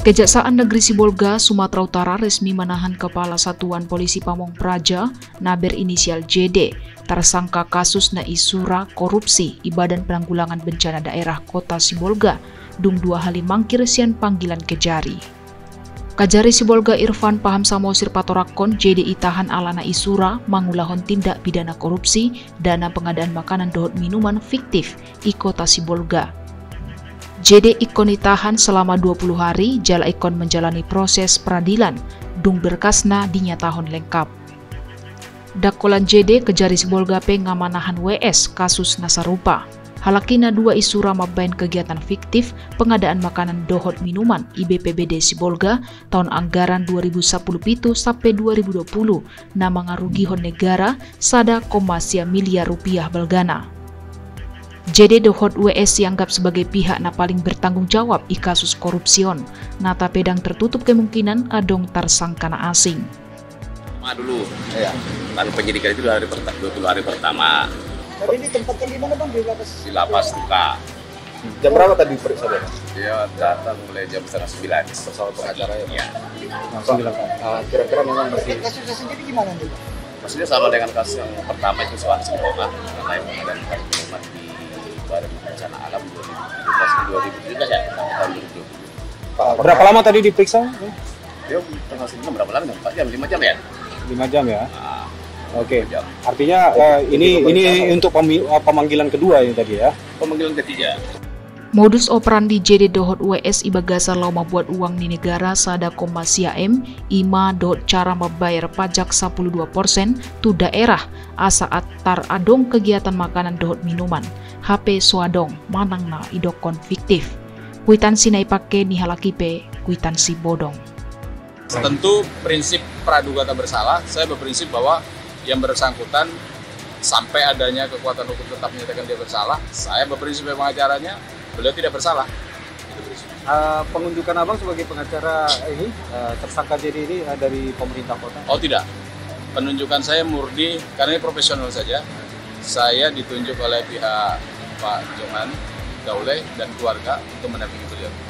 Kejaksaan Negeri Sibolga, Sumatera Utara resmi menahan Kepala Satuan Polisi Pamong Praja, Naber inisial JD, tersangka kasus naisura korupsi di Badan Penanggulangan Bencana Daerah Kota Sibolga, dung dua hali mangkir sian panggilan kejari. Kajari Sibolga Irfan paham samosir patorakon JD itahan alana isura mangulahon tindak pidana korupsi dana pengadaan makanan dohot minuman fiktif di kota Sibolga JD Ikon ditahan selama 20 hari, Jala Ikon menjalani proses peradilan, dung berkasna dinyatahon lengkap. Dakolan JD kejari Sibolga pengamanahan WS kasus Nasarupa. Halakina dua isu ramabain kegiatan fiktif pengadaan makanan dohot minuman IBPBD Sibolga tahun anggaran 2010 pitu sampai 2020 nama ngarugihon negara sada komasia miliar rupiah belgana. JD Dohot WS dianggap sebagai pihak na paling bertanggung jawab i kasus korupsion. Nata pedang tertutup kemungkinan adong tersangka na asing. Ma dulu, ya. Kan penyidikan itu hari pertama, 20 hari pertama. Tapi ini tempatnya di mana bang? Di lapas? Di lapas Tuka. Jam berapa tadi periksa dia? Dia datang mulai jam setengah sembilan. Bersama pengacara ya? Iya. Langsung dilakukan. Ah, Kira-kira memang masih Kasusnya sendiri gimana nih? Maksudnya sama dengan kasus yang pertama itu soal Singkoma, karena yang mengadaan Berapa lama tadi diperiksa? Dia tanggal sembilan berapa lama? Empat jam, lima jam ya? 5 jam ya. Nah, Oke. jam. Artinya eh, ini ini untuk eh, pemanggilan kedua ini tadi ya. Pemanggilan ketiga. Modus operandi JD Dohot WS ibagasa lama buat uang di negara sada komasia M, ima dot cara membayar pajak 12% tu daerah asaat tar adong kegiatan makanan dohot minuman, HP swadong, manang na idokon fiktif. Kuitansi na ipake ni halakipe, kuitansi bodong. Tentu prinsip praduga tak bersalah, saya berprinsip bahwa yang bersangkutan sampai adanya kekuatan hukum tetap menyatakan dia bersalah, saya berprinsip sebagai pengacaranya, beliau tidak bersalah. Prinsip. Eh, pengunjukan abang sebagai pengacara ini eh, tersangka JD ini eh, dari pemerintah kota. Oh tidak, penunjukan saya murni karena ini profesional saja. Saya ditunjuk oleh pihak Pak Johan Daule dan keluarga untuk mendampingi beliau.